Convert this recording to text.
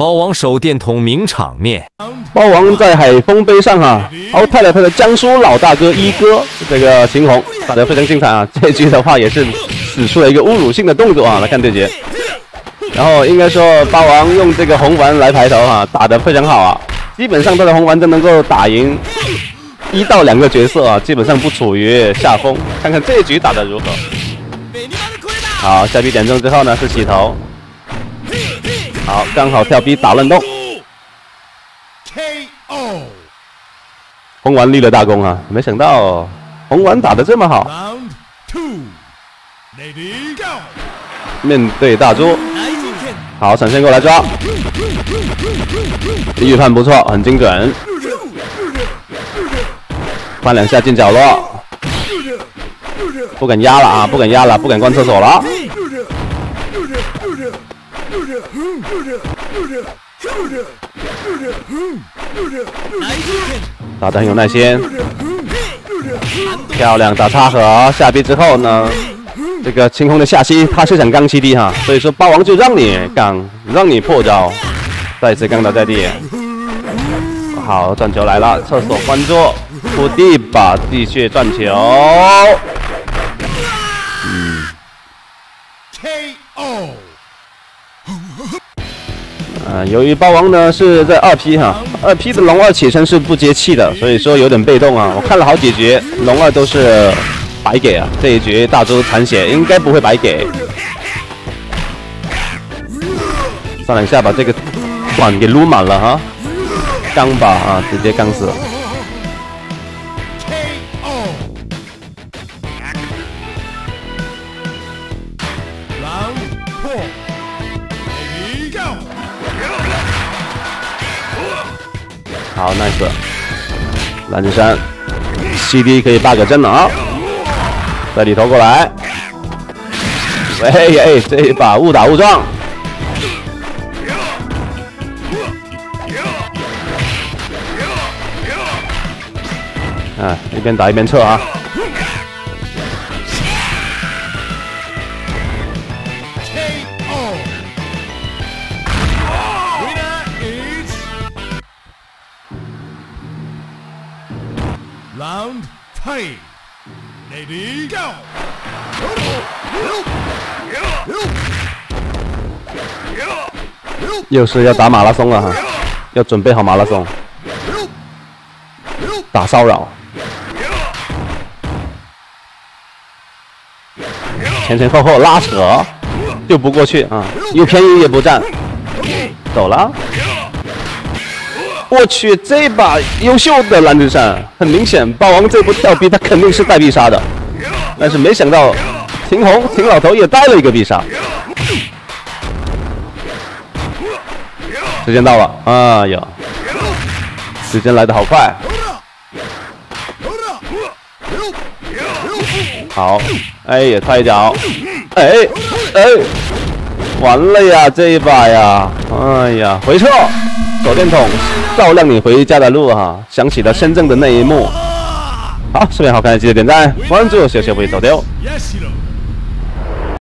包王手电筒名场面，包王在海丰杯上哈，淘汰了他的江苏老大哥一哥这个秦红，打得非常精彩啊！这局的话也是使出了一个侮辱性的动作啊！来看这局，然后应该说包王用这个红丸来排头啊，打得非常好啊！基本上他的红丸都能够打赢一到两个角色啊，基本上不处于下风。看看这局打得如何？好，下臂点中之后呢是起头。好，刚好跳 B 打乱动，KO，红丸立了大功啊！没想到红丸打的这么好。面对大猪，好闪现过来抓，预判不错，很精准，翻两下进角落，不敢压了啊！不敢压了，不敢关厕所了。打的很有耐心，漂亮打插盒下臂之后呢，这个青红的下期他是想刚七 D 哈，所以说霸王就让你刚，让你破招，再次刚倒在地，好转球来了，厕所关注，铺地吧，继续转球。啊，由于包王呢是在二 P 哈，二 P 的龙二起身是不接气的，所以说有点被动啊。我看了好几局，龙二都是白给啊。这一局大周残血应该不会白给，上两下把这个管给撸满了哈，刚把啊，直接刚死。好，nice，蓝之山，CD 可以 bug 阵了啊，在里头过来，喂，哎，这一把误打误撞，啊，一边打一边撤啊。Round three, ready go. 又是要打马拉松了哈，要准备好马拉松，打骚扰，前前后后拉扯，又不过去啊，又偏移也不站，走了。我去，这把优秀的蓝之山，很明显，霸王这波跳逼他肯定是带必杀的，但是没想到秦红秦老头也带了一个必杀。时间到了，哎呀，时间来的好快。好，哎呀，踹一脚，哎哎，完了呀，这一把呀，哎呀，回撤，手电筒。照亮你回家的路哈，想起了深圳的那一幕。好，视频好看记得点赞、关注，谢谢不会走丢。